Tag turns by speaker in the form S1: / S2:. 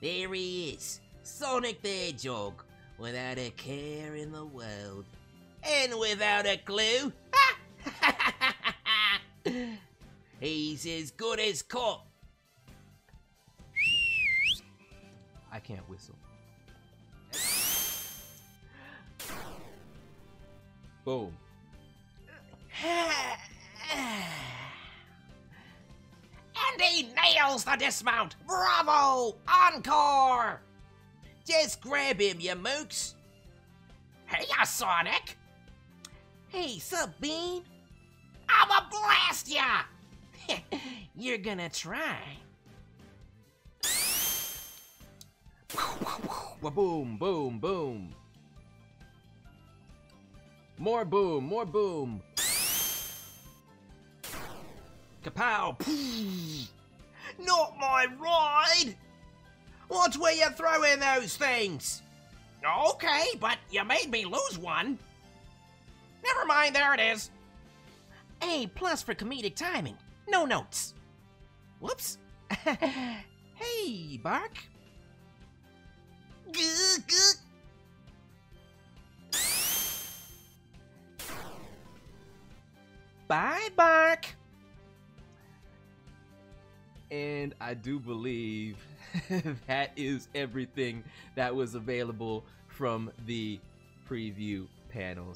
S1: There he is, Sonic the Hedgehog, without a care in the world. And without a clue. He's as good as caught. I can't whistle. Boom.
S2: And he nails the dismount! Bravo! Encore!
S1: Just grab him, you mooks.
S2: Heya, Sonic!
S1: Hey, sup, Bean?
S2: I'ma blast ya!
S1: You're gonna try. boom, boom, boom. More boom, more boom. Kapow! Not my ride! What's where you throwing those things?
S2: Okay, but you made me lose one. Never mind, there it is.
S1: A plus for comedic timing. No notes. Whoops. hey, Bark. Bye, Bark. And I do believe that is everything that was available from the preview panels.